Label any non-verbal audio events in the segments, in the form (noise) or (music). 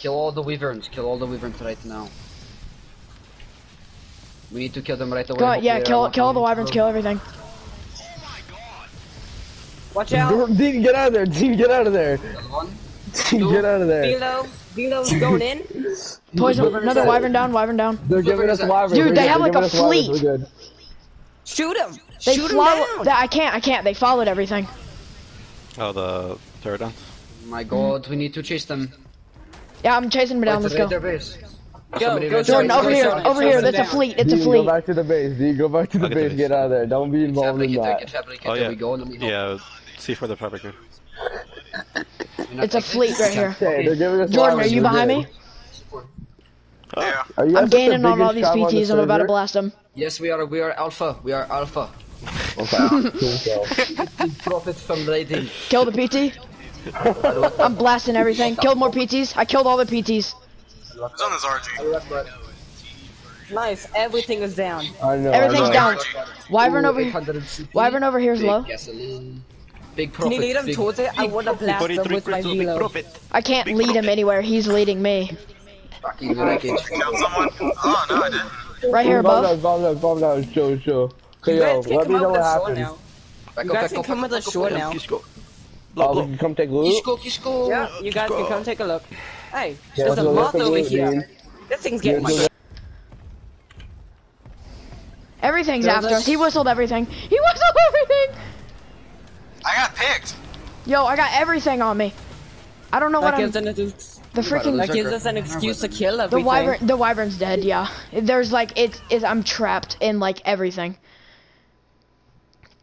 Kill all the wyverns. Kill all the wyverns right now. We need to kill them right away. Go on, yeah, kill kill all the not wyverns, coming kill everything. Oh my god. Watch out. Dean, get out of there. Dean, get out of there. Dean, get out of there. Velo, Velo's going in. (laughs) Poison, another dead. wyvern down, wyvern down. They're giving us wyverns. Dude, We're they good. have like a giving us wyverns. fleet. Shoot him. They Shoot him follow. down. I can't, I can't. They followed everything. Oh, the pterodons. Oh my god, we need to chase them. Yeah, I'm chasing them down. Let's go. their base. Yo, Somebody go Jordan, over here, Jordan, over here. That's a fleet. It's a fleet. go back to the base. Dean, go back to the I'll get the base. Get out of there. Don't be involved in that. Oh yeah. we go. Let me help. Yeah. See for the fabricator. It's a fleet right here. Okay, they're giving us Jordan, are you behind me? Oh. Are you I'm gaining on all these tribe PTs. I'm about to blast them. Yes, we are. We are alpha. We are alpha. Okay, (laughs) cool, cool. (laughs) Profit from raiding. Kill the PT. (laughs) I'm blasting everything. Killed more PTs. I killed all the PTs. Who's on this RG? Nice. Everything is down. I know. Everything's I know. down. Wyvern Ooh, over here. Wyvern over here is low. gasoline. Big Can you lead him big, towards it? I want to blast them with my Velo. I can't lead him anywhere. He's leading me. fucking wreckage. Killed someone? Oh, no, I didn't. Right here Calm above. down, calm down, calm down. Chill, chill. Okay, You guys can let me come know what the shore happens. now. Back You up, guys back can up, come back with up, the shore now. Kisco. Oh, we can come take a look. Kisco, Kisco. Yeah, you guys can come take a look. Hey, Yeah, there's a moth over good here. Dean. This thing's Yeah, getting Everything's Build after us. us. He whistled everything. He whistled (laughs) everything. I got picked. Yo, I got everything on me. I don't know what That I'm. gives, an, The freaking lose that gives us an excuse to kill the wyvern. The wyvern's dead. Yeah. There's like it's. it's I'm trapped in like everything.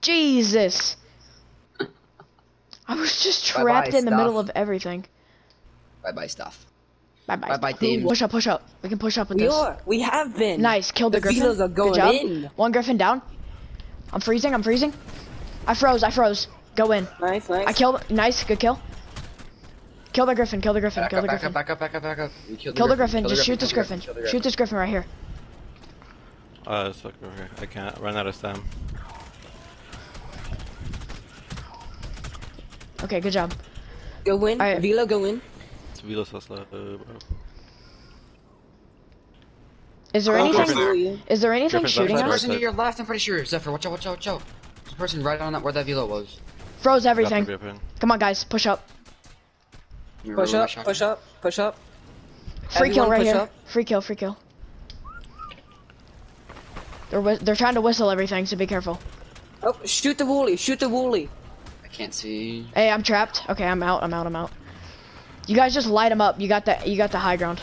Jesus. I was just Bye-bye, trapped in the stuff. middle of everything. Bye bye stuff. Bye bye. Bye-bye, team. Push up, push up. We can push up with We this. are. We have been. Nice, killed the, The griffin. Are going Good job. in. One griffin down. I'm freezing. I'm freezing. I froze. I froze. Go in. Nice, nice. I killed. Nice. Good kill. Kill the griffin. Kill the griffin. Back kill up, the back griffin. up, back up, back up, back up. We killed Kill the griffin. kill Just shoot this the griffin. kill the Shoot this griffin right here. Uh, it's like over here. I can't run out of stam. Okay. Good job. Go in. Alright. Velo, go in. It's Velo so slow, uh, bro. Is there Oh, anything? Griffin. Is there anything Griffin's shooting outside us? person to your left, I'm pretty sure. Zephyr, watch out, watch out, watch out. There's a person right on that where that velo was. Froze everything. Come on, guys. Push up. You Push remember up, shotgun? push up, push up. Free kill right here. up. Free kill. Free kill. They're they're trying to whistle everything, so be careful. Oh, shoot the woolly, shoot the woolly. I can't see. Hey, I'm trapped. Okay, I'm out. I'm out. I'm out. You guys just light them up. You got the you got the high ground.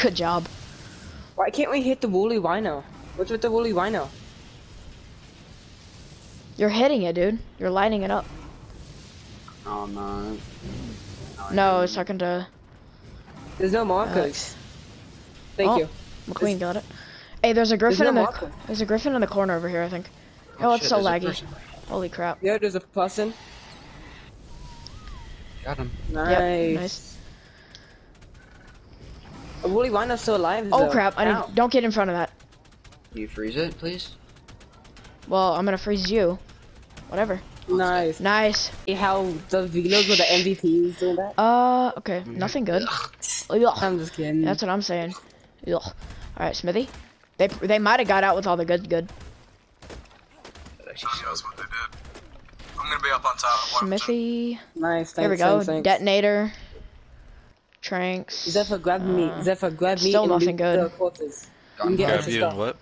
Good job. Why can't we hit the woolly rhino? What's with the woolly rhino? You're hitting it, dude. You're lighting it up. Oh no. No, it's talking to There's no markers. Alex. Thank Oh. you. McQueen. Got it. Hey, there's a griffin no in the marker. there's a griffin in the corner over here. I think. Oh, oh it's shit, so there's a laggy. Person. Holy crap. Yeah, there's a person. Got him. Nice. Yep. Nice. A woolly rhino's still alive. Oh though. crap! I Ow. need. Don't get in front of that. Can you freeze it, please? Well, I'm gonna freeze you. Whatever. Nice. Nice. See how the Velos were the MVPs doing that? Uh, okay. Nothing good. Ugh. I'm just kidding. That's what I'm saying. All right, Smithy. They they might have got out with all the good good. Who knows what they did? I'm gonna be up on top. Watch. Smithy. nice. Thanks, There we go. Thanks, thanks. Detonator. Tranks. Zephyr, grab me. Uh, Zephyr, grab me. still nothing good. The corpses. Got You can get Grab extra you stuff. and what?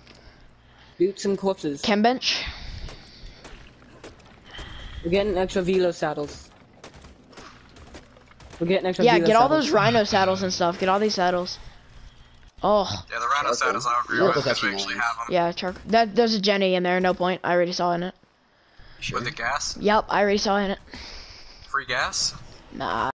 Loot some corpses. Chem bench. We're getting extra Velo saddles. We're getting extra Yeah, Velo get all those rhino saddles and stuff. Get all these saddles. Oh, Yeah, the rhino saddles I agree Yeah, with that's because we actually actually nice. have them. yeah, charcoal. That there's a Jenny in there. No point. I already saw in it. Sure. With the gas? Yep, I already saw in it. Free gas? Nah.